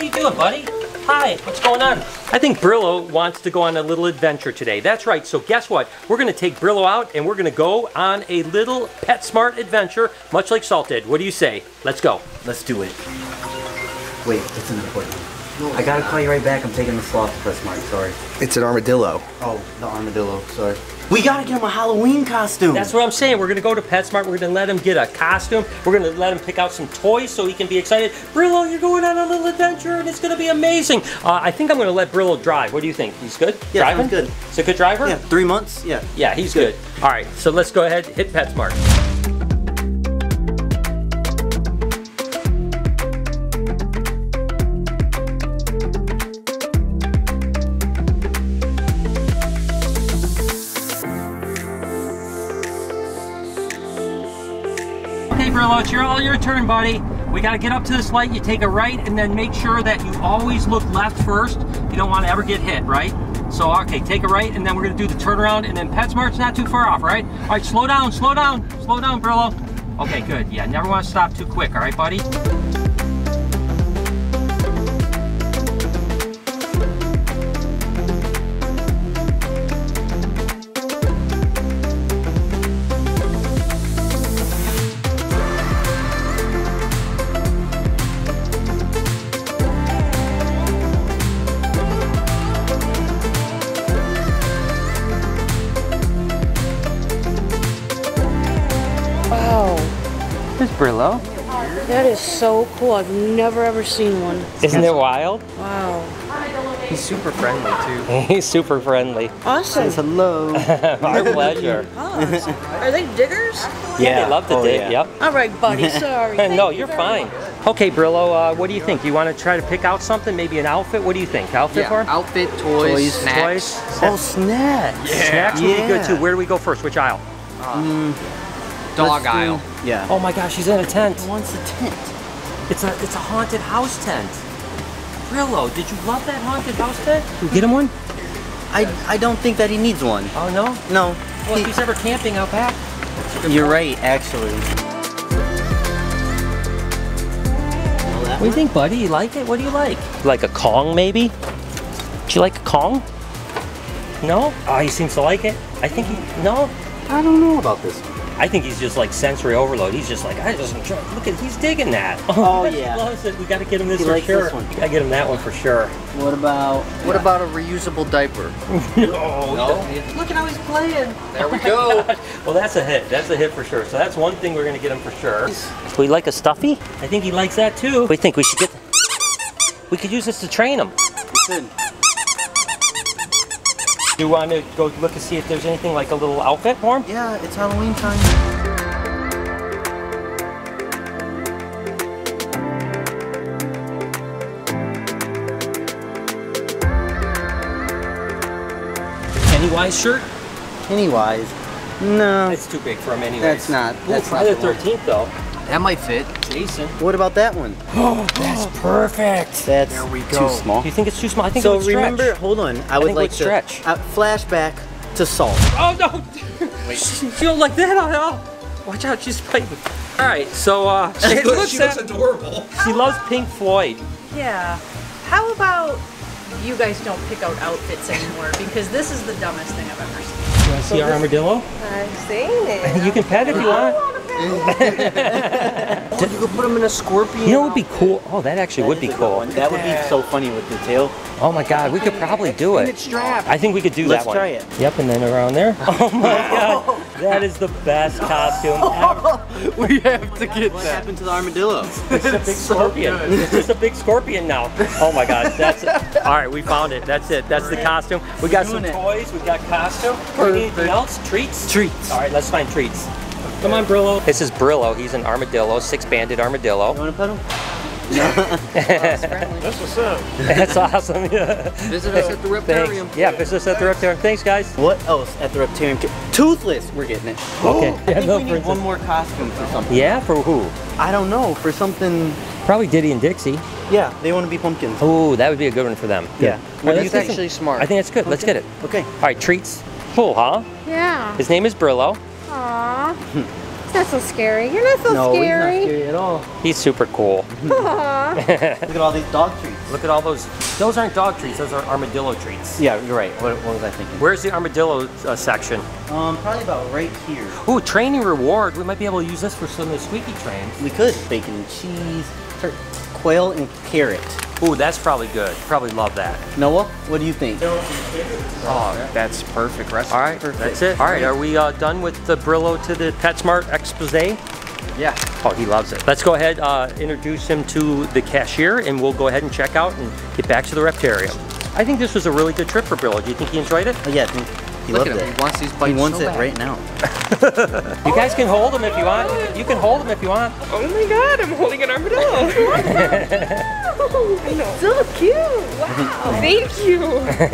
are you doing, buddy? Hi, what's going on? I think Brillo wants to go on a little adventure today. That's right. So guess what? We're going to take Brillo out and we're going to go on a little PetSmart adventure, much like Salt did. What do you say? Let's go. Let's do it. Wait, it's an important one. I gotta call you right back. I'm taking the sloth to PetSmart. Sorry. It's an armadillo. Oh, the armadillo. Sorry. We gotta get him a Halloween costume. That's what I'm saying. We're gonna go to PetSmart. We're gonna let him get a costume. We're gonna let him pick out some toys so he can be excited. Brillo, you're going on a little adventure and it's gonna be amazing. Uh, I think I'm gonna let Brillo drive. What do you think? He's good? Yeah, Driving? sounds good. He's a good driver? Yeah, three months. Yeah. Yeah, he's good. All right, so let's go ahead hit PetSmart. Okay, Brillo, it's your, all your turn, buddy. We gotta get up to this light, you take a right, and then make sure that you always look left first. You don't wanna ever get hit, right? So, okay, take a right, and then we're gonna do the turnaround, and then PetSmart's not too far off, right? All right, slow down, slow down, slow down, Brillo. Okay, good, yeah, never wanna stop too quick, all right, buddy? So cool. I've never ever seen one. Isn't it wild? Wow. He's super friendly too. He's super friendly. Awesome. Hello. Our pleasure. Oh, are they diggers? Yeah, they love to Oh, dig, yeah. yep. All right, buddy. Sorry. Thank no, you you're fine. much. Okay, Brillo, uh, what do you think? You want to try to pick out something, maybe an outfit? What do you think? Outfit for Yeah, him? outfit, toys, Toys, snacks. Toys? Oh, snacks. Snacks would be good Yeah. too. Where do we go first? Which aisle? Dog Let's do- aisle. Yeah. Oh my gosh, he's in a tent. Who wants a tent? It's a it's a haunted house tent. Brillo, did you love that haunted house tent? You get him one? I, I don't think that he needs one. Oh no? No. Well, He- if he's ever camping out back. you're right, actually. What do you think, buddy? You like it? What do you like? Like a Kong, maybe? Do you like a Kong? No? Oh, he seems to like it. I think he. No? I don't know about this one. I think he's just like sensory overload. He's just like, I just enjoy. Look at, he's digging that. Oh, he yeah. loves it. We got to get him this He for likes sure. this one. We got to get him that one for sure. What about? What about a reusable diaper? Oh, no. No? Look at how he's playing. There we go. well, that's a hit. That's a hit for sure. So that's one thing we're gonna get him for sure. We like a stuffy. I think he likes that too. We think we should get. We could use this to train him. Good. Do you want to go look and see if there's anything like a little outfit for him? Yeah, it's Halloween time. Pennywise shirt? Pennywise. No. It's too big for him anyway. That's not- that's not Friday the the 13th though. That might fit. Jason. What about that one? Oh, That's perfect. That's There we too small. Do you think it's too small? I think it So would stretch. remember, hold on. I would think like would to stretch. Uh, flashback to Salt. Oh no! Wait. she don't like that? at all. Watch out, she's fighting. All right, so uh, she, looks at- adorable. she loves Pink Floyd. Yeah. How about you guys don't pick out outfits anymore because this is the dumbest thing I've ever seen. You want to see our armadillo? I've seen it. you can pet if you want. You could put him in a scorpion. You know what would be cool? Oh, that actually would be cool. That would be so funny with the tail. Oh my God, we could probably do it. I think we could do Let's that one. try it. Yep, and then around there. Oh my God, oh. that is the best costume ever. We have to get What happened to the armadillo? It's a big scorpion. It's just a big scorpion now. Oh my God, that's it. All right, we found it. That's it. That's the costume. We got some it. toys. We got costume. We need anything else? Treats? Treats. All right, let's find treats. Come on, Brillo. This is Brillo. He's an armadillo, six-banded armadillo. You want to pet him? That's awesome. Yeah. Visit us at the Reptarium. Thanks. Yeah, visit us at the Reptarium. Thanks, guys. What else at the Reptarium? Toothless. We're getting it. Okay. I think no, we need one more costume for something. Yeah, for who? I don't know. For something. Probably Diddy and Dixie. Yeah, they want to be pumpkins. Oh, that would be a good one for them. Yeah. Well, That's that's actually smart. I think that's good. Let's get it. Okay. All right, treats. Cool, huh? Yeah. His name is Brillo. Aww. It's not so scary. You're not so no, scary. he's not scary at all. He's super cool. Aw. Look at all these dog treats. Look at all those. Those aren't dog treats. Those are armadillo treats. Yeah, you're right. What, what was I thinking? Where's the armadillo uh, section? Um, probably about right here. Ooh, training reward. We might be able to use this for some of the squeaky trains. We could bacon and cheese, quail and carrot. Ooh, that's probably good. Probably love that. Noah, what do you think? Oh, that's perfect recipe. All right, that's it. All right, are we uh, done with the Brillo to the PetSmart expose? Yeah. Oh, he loves it. Let's go ahead, uh, introduce him to the cashier, and we'll go ahead and check out and get back to the reptarium. I think this was a really good trip for Brillo. Do you think he enjoyed it? Oh, yeah, he Look loved at him. it. He wants these He wants so it bad. right now. You guys can hold him if you want. You can hold him if you want. Oh my god, I'm holding an armadillo. so cute. Wow. Thank you.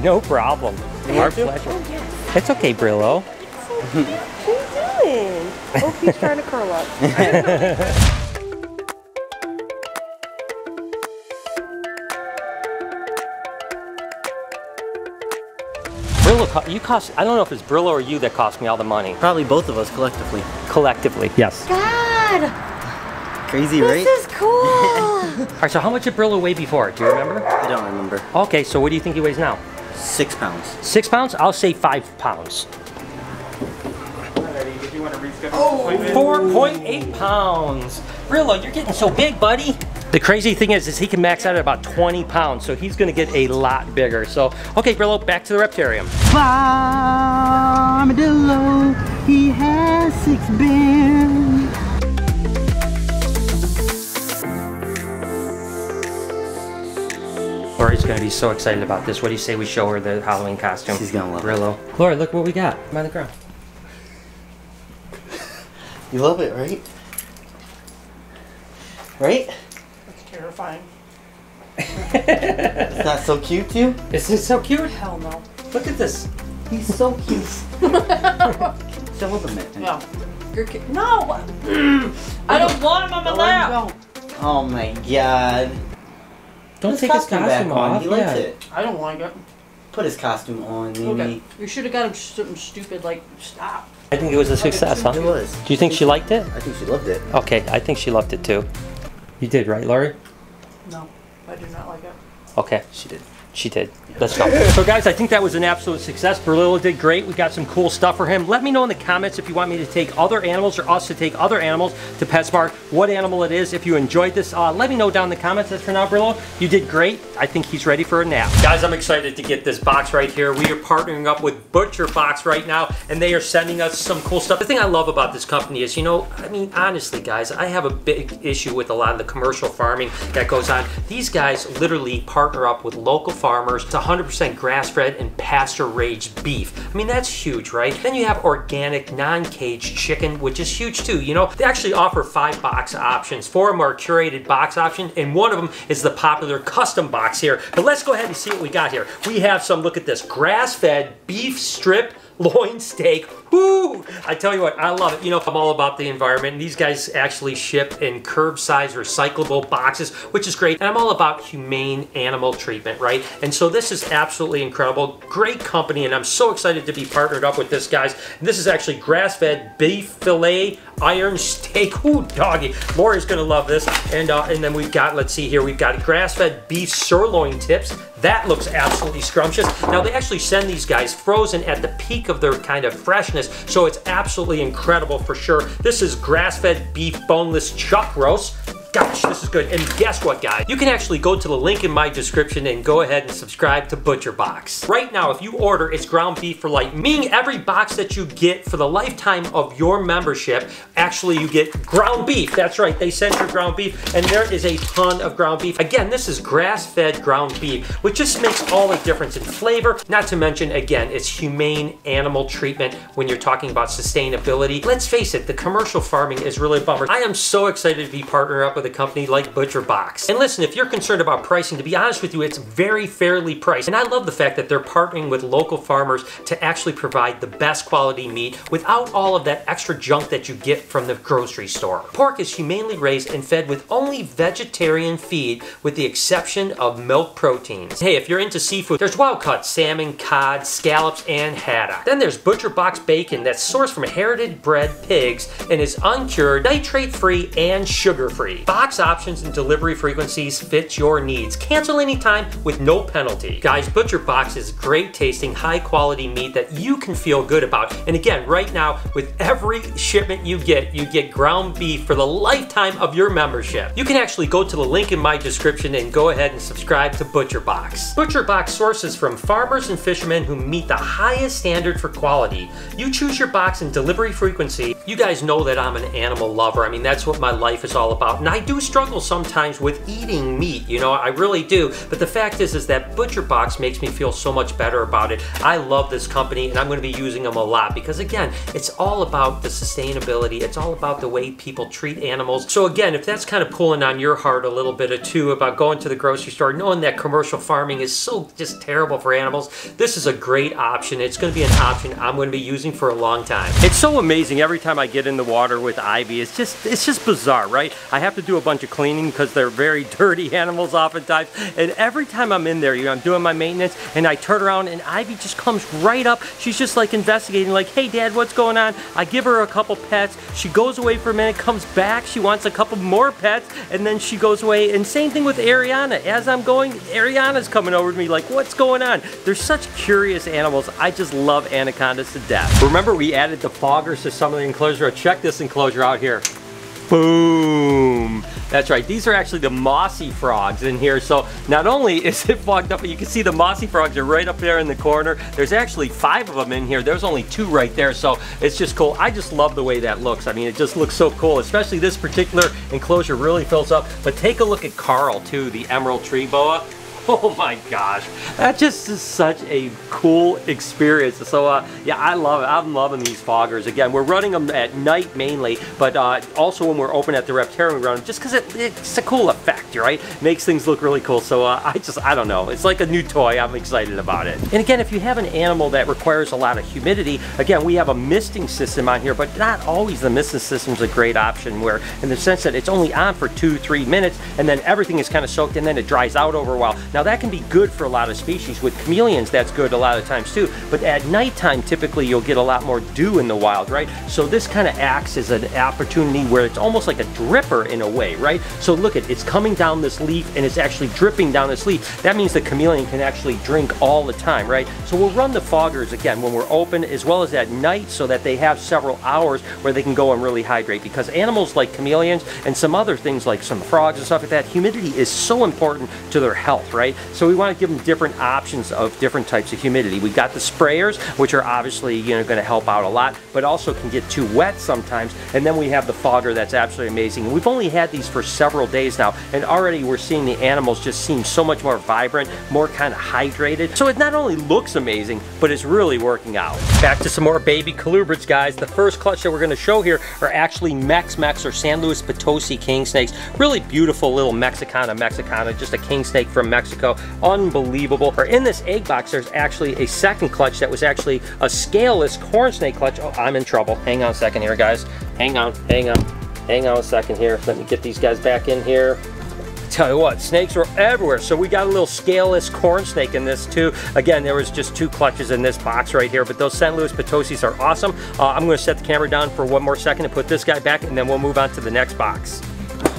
no problem. Our pleasure. Oh, it's okay, Brillo. What are you doing? Oh, he's trying to curl up. Brillo, you cost. I don't know if it's Brillo or you that cost me all the money. Probably both of us collectively. Collectively, yes. God, Crazy, this right? This is cool. All right, so how much did Brillo weigh before? Do you remember? I don't remember. Okay, so what do you think he weighs now? Six pounds. Six pounds? I'll say five pounds. Oh, 4.8 pounds. Brillo, you're getting so big, buddy. The crazy thing is, is he can max out at about 20 pounds, so he's gonna get a lot bigger. So, okay, Brillo, back to the reptarium. Armadillo, he has six bears. Lori's gonna be so excited about this. What do you say we show her the Halloween costume? She's gonna love it. Brillo. Lori, look what we got. Come on the ground. You love it, right? Right? That's terrifying. It's not so cute to you? Is this so cute? Hell no. Look at this. He's so cute. Show them it. No. You're ki- No! I don't want him on my lap! Oh my god. Don't Put take his back costume on. off. He likes yeah. it. I don't like it. Put his costume on, maybe. Okay. You should have got him something stupid like stop. I think it was a success, huh? It was. Do you think she liked it? I think she loved it. Okay, I think she loved it too. You did, right, Lori? No, I do not like it. Okay, She did. She did. Let's go. so, guys, I think that was an absolute success. Brillo did great. We got some cool stuff for him. Let me know in the comments if you want me to take other animals or us to take other animals to PetSmart, what animal it is. If you enjoyed this, uh, let me know down in the comments. As for now, Brillo, you did great. I think he's ready for a nap. Guys, I'm excited to get this box right here. We are partnering up with Butcher Box right now, and they are sending us some cool stuff. The thing I love about this company is, you know, I mean, honestly, guys, I have a big issue with a lot of the commercial farming that goes on. These guys literally partner up with local farmers. It's 100% grass-fed and pasture-raised beef. I mean, that's huge, right? Then you have organic, non-caged chicken, which is huge too. You know, they actually offer five box options. Four of them are curated box options, and one of them is the popular custom box here. But let's go ahead and see what we got here. We have some, look at this, grass-fed beef strip loin steak. Woo! I tell you what, I love it. You know, I'm all about the environment. And these guys actually ship in curbside recyclable boxes, which is great. And I'm all about humane animal treatment, right? And so this is absolutely incredible. Great company, and I'm so excited to be partnered up with this, guys. And this is actually grass-fed beef fillet iron steak. Ooh, doggy. Lori's gonna love this. And uh, and then we've got, let's see here, we've got grass-fed beef sirloin tips. That looks absolutely scrumptious. Now they actually send these guys frozen at the peak of their kind of freshness, so it's absolutely incredible for sure. This is grass-fed beef boneless chuck roast. Gosh, this is good. And guess what, guys? You can actually go to the link in my description and go ahead and subscribe to Butcher Box. Right now, if you order, it's ground beef for life, meaning every box that you get for the lifetime of your membership, actually you get ground beef. That's right, they send you ground beef, and there is a ton of ground beef. Again, this is grass-fed ground beef, which just makes all the difference in flavor. Not to mention, again, it's humane animal treatment when you're talking about sustainability. Let's face it, the commercial farming is really a bummer. I am so excited to be partnering up with a company like Butcher Box. And listen, if you're concerned about pricing, to be honest with you, it's very fairly priced. And I love the fact that they're partnering with local farmers to actually provide the best quality meat without all of that extra junk that you get from the grocery store. Pork is humanely raised and fed with only vegetarian feed with the exception of milk proteins. Hey, if you're into seafood, there's wild caught salmon, cod, scallops, and haddock. Then there's Butcher Box bacon that's sourced from heritage bred pigs and is uncured, nitrate free, and sugar free. Box options and delivery frequencies fit your needs. Cancel anytime with no penalty. Guys, Butcher Box is great tasting, high quality meat that you can feel good about. And again, right now, with every shipment you get, you get ground beef for the lifetime of your membership. You can actually go to the link in my description and go ahead and subscribe to Butcher Box. Butcher Box sources from farmers and fishermen who meet the highest standard for quality. You choose your box and delivery frequency. You guys know that I'm an animal lover. I mean, that's what my life is all about. And I do struggle sometimes with eating meat, you know, I really do. But the fact is, is that Butcher Box makes me feel so much better about it. I love this company and I'm going to be using them a lot because again, it's all about the sustainability. It's all about the way people treat animals. So again, if that's kind of pulling on your heart a little bit or two about going to the grocery store, knowing that commercial farming is so just terrible for animals, this is a great option. It's going to be an option I'm going to be using for a long time. It's so amazing every time I get in the water with Ivy. It's just it's just bizarre, right? I have to do a bunch of cleaning because they're very dirty animals oftentimes. And every time I'm in there, you know, I'm doing my maintenance and I turn around and Ivy just comes right up. She's just like investigating, like, hey dad, what's going on? I give her a couple pets. She goes away for a minute, comes back. She wants a couple more pets and then she goes away. And same thing with Ariana. As I'm going, Ariana's coming over to me like, what's going on? They're such curious animals. I just love anacondas to death. Remember we added the foggers to some of the enclosure. Check this enclosure out here. Boom! That's right, these are actually the mossy frogs in here. So not only is it fogged up, but you can see the mossy frogs are right up there in the corner. There's actually five of them in here. There's only two right there, so it's just cool. I just love the way that looks. I mean, it just looks so cool, especially this particular enclosure really fills up. But take a look at Carl too, the emerald tree boa. Oh my gosh, that just is such a cool experience. So uh, yeah, I love it. I'm loving these foggers. Again, we're running them at night mainly, but uh, also when we're open at the Reptarium, Ground, just because it, it's a cool effect, right? Makes things look really cool. So uh, I just, I don't know. It's like a new toy. I'm excited about it. And again, if you have an animal that requires a lot of humidity, again, we have a misting system on here, but not always the misting system is a great option where in the sense that it's only on for two, three minutes, and then everything is kind of soaked and then it dries out over a while. Now that can be good for a lot of species. With chameleons, that's good a lot of times too. But at nighttime, typically you'll get a lot more dew in the wild, right? So this kind of acts as an opportunity where it's almost like a dripper in a way, right? So look at it's coming down this leaf and it's actually dripping down this leaf. That means the chameleon can actually drink all the time, right? So we'll run the foggers again when we're open as well as at night so that they have several hours where they can go and really hydrate because animals like chameleons and some other things like some frogs and stuff like that, humidity is so important to their health, right? So we want to give them different options of different types of humidity. We got the sprayers, which are obviously you know going to help out a lot, but also can get too wet sometimes. And then we have the fogger that's absolutely amazing. We've only had these for several days now, and already we're seeing the animals just seem so much more vibrant, more kind of hydrated. So it not only looks amazing, but it's really working out. Back to some more baby colubrids, guys. The first clutch that we're going to show here are actually Mex Mex or San Luis Potosi king snakes. Really beautiful little Mexicana Mexicana, just a king snake from Mexico unbelievable. Or in this egg box, there's actually a second clutch that was actually a scaleless corn snake clutch. Oh, I'm in trouble. Hang on a second here, guys. Hang on, hang on, hang on a second here. Let me get these guys back in here tell you what, snakes were everywhere. So we got a little scaleless corn snake in this too. Again, there was just two clutches in this box right here, but those San Luis Potosis are awesome. Uh, I'm gonna set the camera down for one more second and put this guy back and then we'll move on to the next box.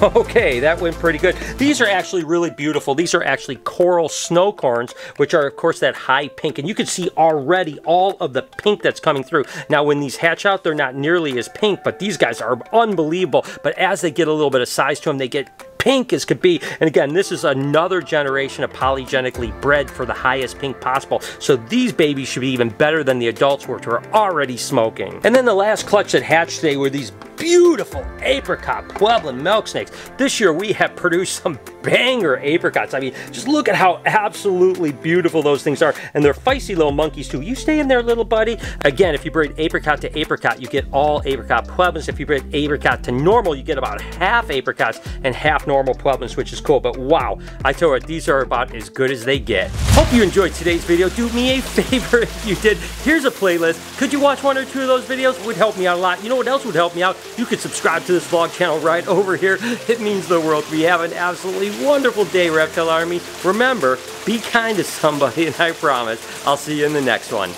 Okay, that went pretty good. These are actually really beautiful. These are actually coral snow corns, which are, of course, that high pink. And you can see already all of the pink that's coming through. Now, when these hatch out, they're not nearly as pink, but these guys are unbelievable. But as they get a little bit of size to them, they get pink as could be. And again, this is another generation of polygenically bred for the highest pink possible. So these babies should be even better than the adults which are already smoking. And then the last clutch that hatched today were these beautiful apricot Pueblan milk snakes. This year we have produced some banger apricots. I mean, just look at how absolutely beautiful those things are. And they're feisty little monkeys too. You stay in there, little buddy. Again, if you breed apricot to apricot, you get all apricot Pueblos. If you breed apricot to normal, you get about half apricots and half normal Pueblos, which is cool. But wow, I tell you these are about as good as they get. Hope you enjoyed today's video. Do me a favor if you did. Here's a playlist. Could you watch one or two of those videos? Would help me out a lot. You know what else would help me out? You could subscribe to this vlog channel right over here. It means the world. We have an absolutely wonderful day, Reptile Army. Remember, be kind to somebody, and I promise I'll see you in the next one.